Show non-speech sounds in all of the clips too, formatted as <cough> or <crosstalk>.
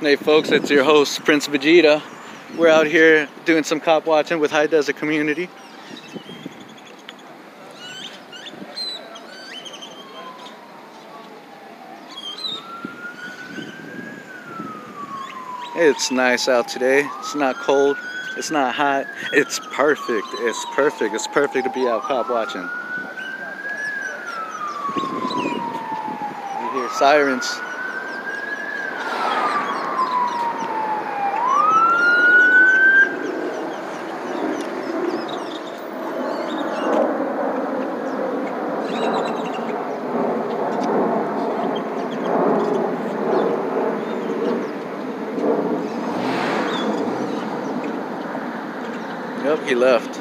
Hey folks, it's your host Prince Vegeta. We're out here doing some cop watching with High Desert Community. It's nice out today. It's not cold. It's not hot. It's perfect. It's perfect. It's perfect to be out cop watching. You hear sirens. He left.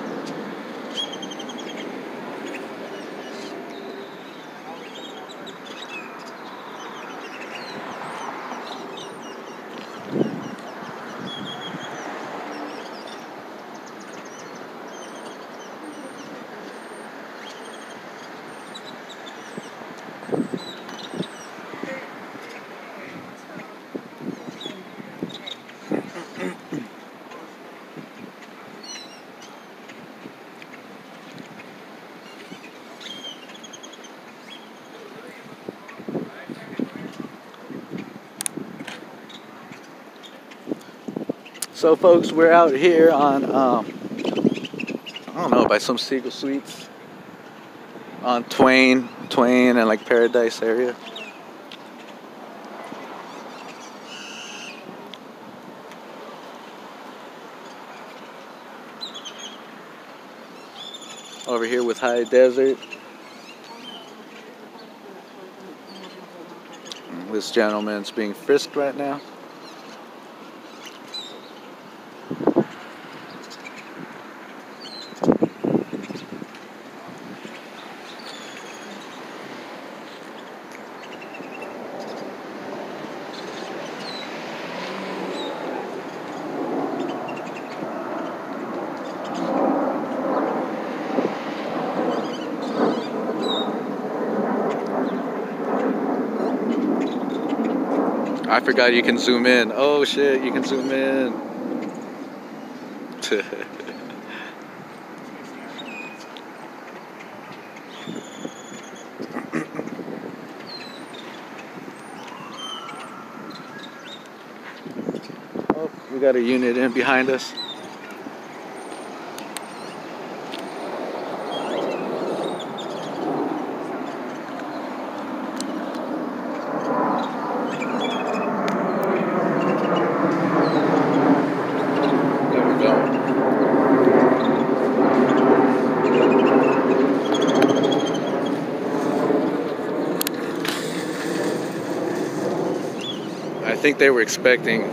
So, folks, we're out here on, um, I don't know, by some Siegel Suites on Twain, Twain, and like Paradise area. Over here with High Desert. This gentleman's being frisked right now. I forgot you can zoom in. Oh shit, you can zoom in. <laughs> oh, we got a unit in behind us. Think they were expecting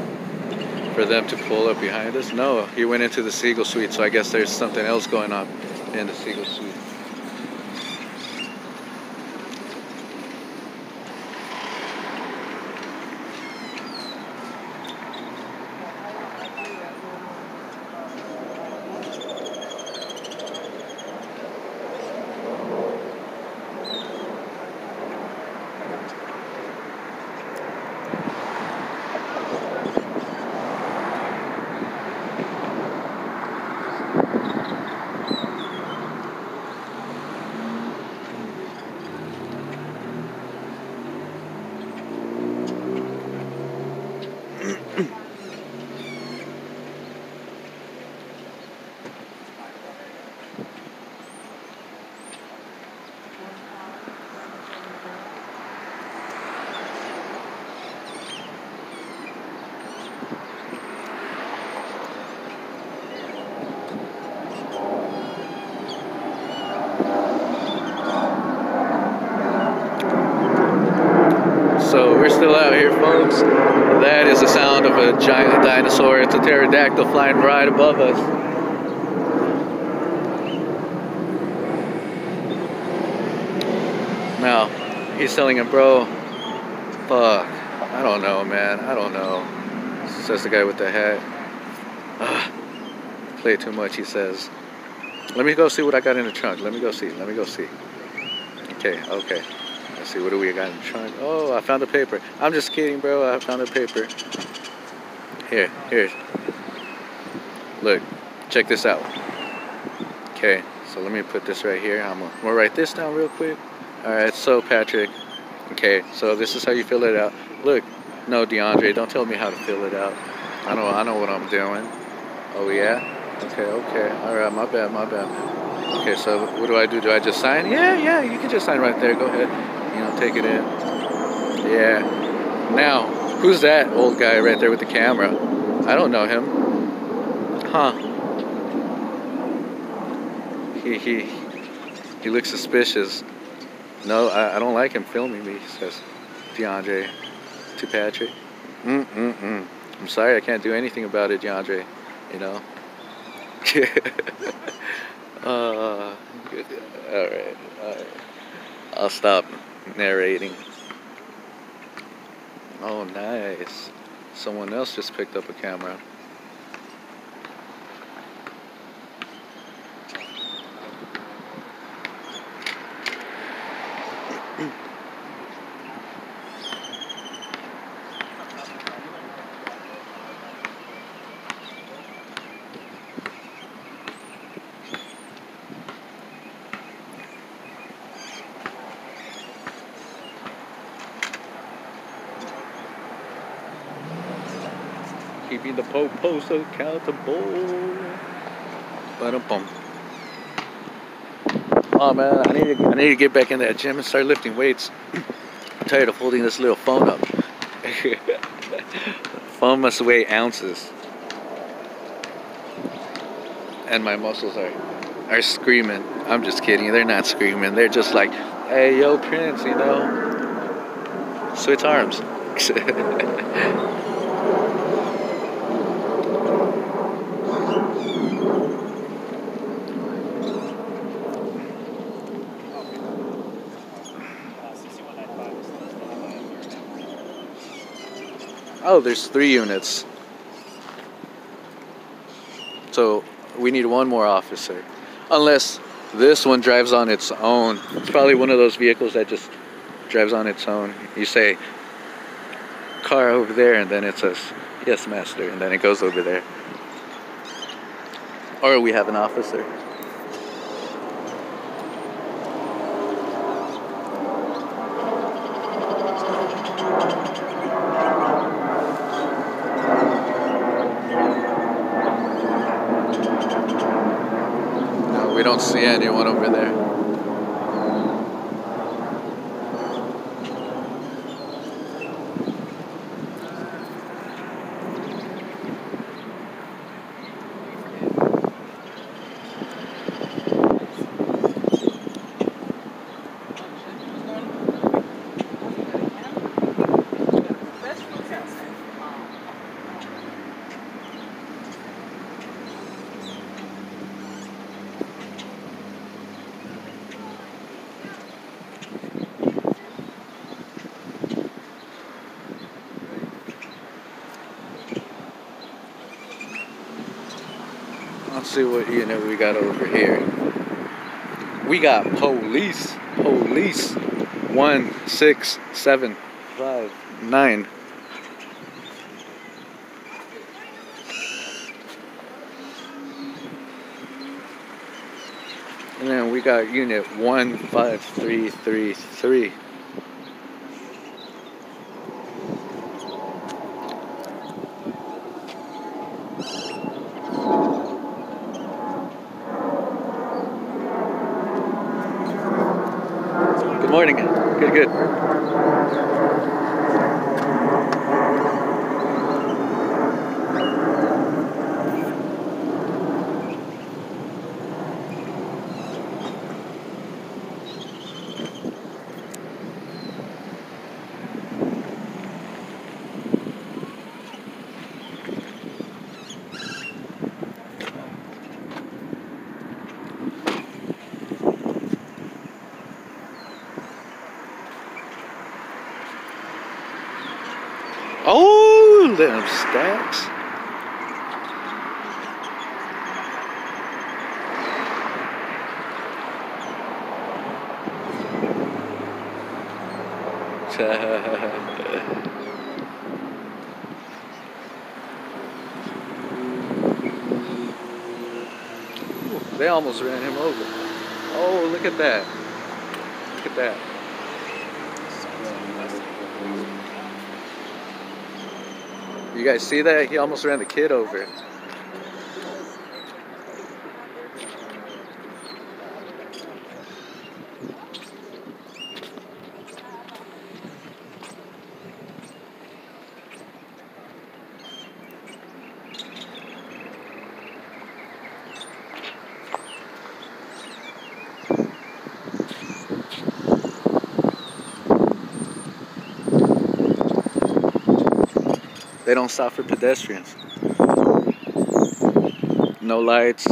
for them to pull up behind us. No, he went into the Siegel Suite, so I guess there's something else going on in the Siegel Suite. So we're still out folks. That is the sound of a giant dinosaur. It's a pterodactyl flying right above us. Now, he's telling him, bro, fuck. I don't know, man. I don't know. Says the guy with the hat. Ugh. Play too much, he says. Let me go see what I got in the trunk. Let me go see. Let me go see. Okay, okay. Let's see, what do we got in trunk? Oh, I found a paper. I'm just kidding, bro. I found a paper. Here, here. Look, check this out. Okay, so let me put this right here. I'm gonna write this down real quick. All right, so Patrick. Okay, so this is how you fill it out. Look, no, DeAndre, don't tell me how to fill it out. I know, I know what I'm doing. Oh yeah. Okay, okay. All right, my bad, my bad. Okay, so what do I do? Do I just sign? Yeah, yeah. You can just sign right there. Go ahead. Take it in. Yeah. Now, who's that old guy right there with the camera? I don't know him. Huh. He he he looks suspicious. No, I, I don't like him filming me, says DeAndre to Patrick. Mm mm mm. I'm sorry, I can't do anything about it, DeAndre. You know. <laughs> uh, all right, all right. I'll stop narrating. Oh, nice. Someone else just picked up a camera. The po post accountable. Ba-dum-bum. Oh man, I need to I need to get back in that gym and start lifting weights. I'm tired of holding this little phone up. <laughs> phone must weigh ounces. And my muscles are are screaming. I'm just kidding. They're not screaming. They're just like, hey yo Prince, you know. Switch arms. <laughs> Oh, there's three units. So we need one more officer. Unless this one drives on its own. It's probably one of those vehicles that just drives on its own. You say, car over there, and then it says, yes, master, and then it goes over there. Or we have an officer. Don't see anyone over there. Let's see what unit we got over here. We got police. Police. One, six, seven, five, nine. And then we got unit one, five, three, three, three. Good morning. Good, Oh, them stacks. Ooh, <laughs> they almost ran him over. Oh, look at that. Look at that. You guys see that? He almost ran the kid over. Don't stop for pedestrians. No lights.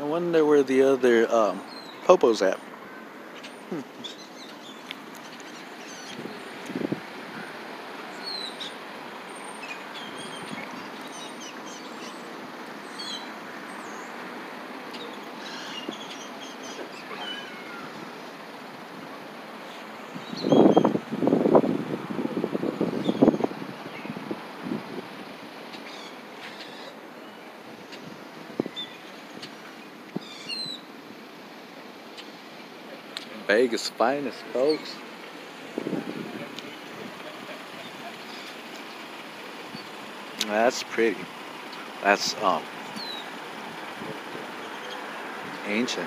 I wonder where the other um, Popo's at. Vegas finest, folks. That's pretty. That's um ancient.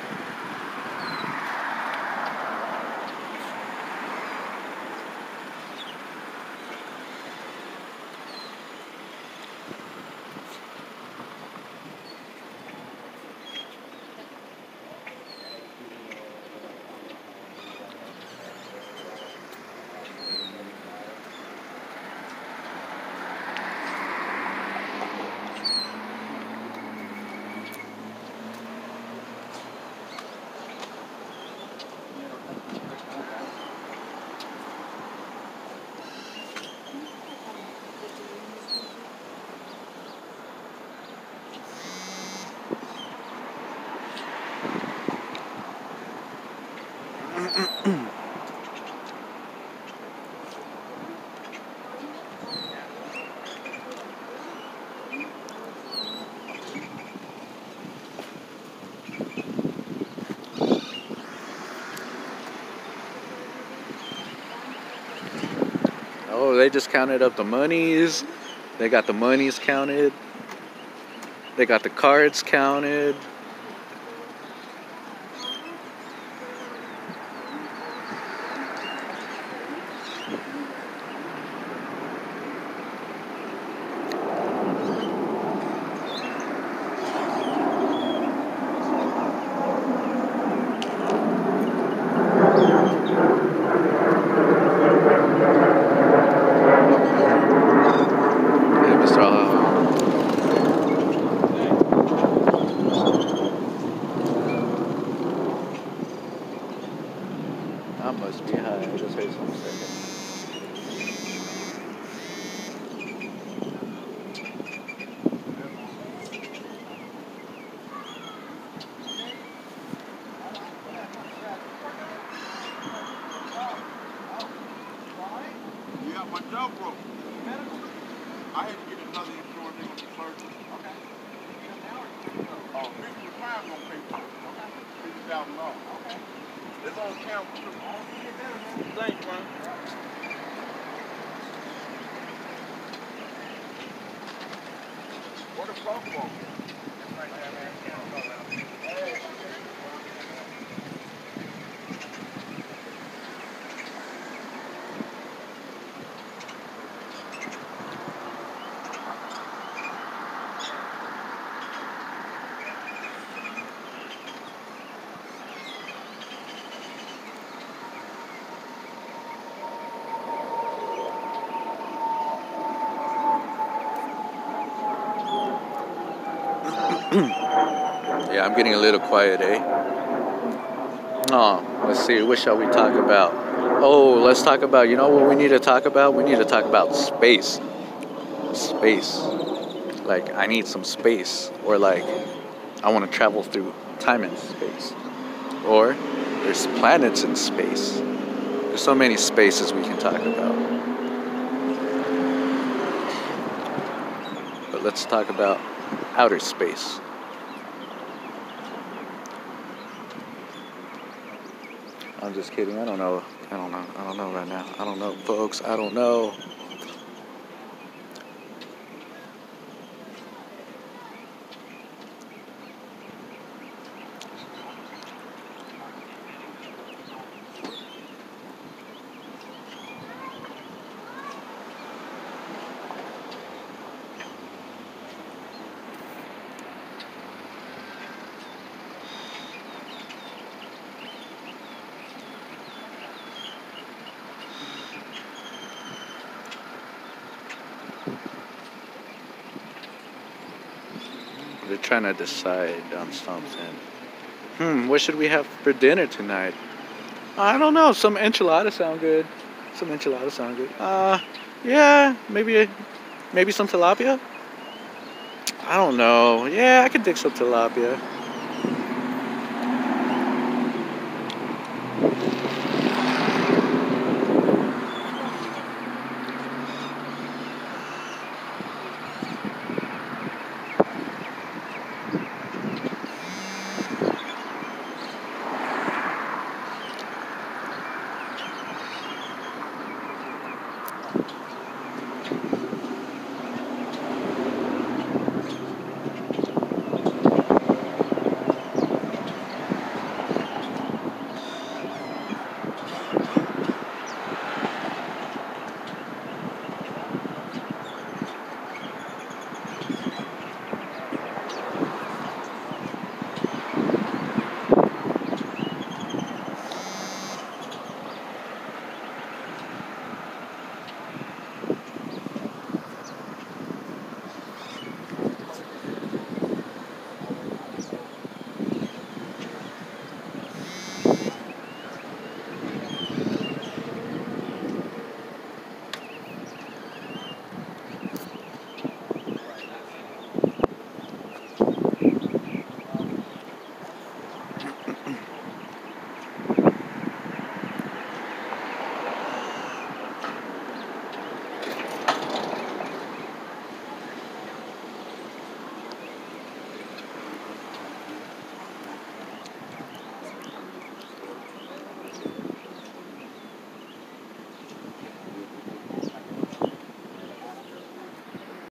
Oh, they just counted up the monies. They got the monies counted. They got the cards counted. Hey, Mr. Alejandro. I must be high. I just heard something second. My jaw. I had to get another insurance thing on the surgery. Okay. Oh, fifty five gonna pay for it. Okay. Fifty thousand dollars. Okay. It's on camera too. Thanks, man. What the fuck yeah, I'm getting a little quiet, eh? Oh, let's see. What shall we talk about? Oh, let's talk about. You know what we need to talk about? We need to talk about space. Space. Like I need some space, or like I want to travel through time and space, or there's planets in space. There's so many spaces we can talk about. But let's talk about outer space. I'm just kidding. I don't know. I don't know. I don't know right now. I don't know, folks. I don't know. They're trying to decide on something. Hmm, what should we have for dinner tonight? I don't know. Some enchiladas sound good. Some enchiladas sound good. Uh, yeah, maybe, maybe some tilapia. I don't know. Yeah, I could dig some tilapia.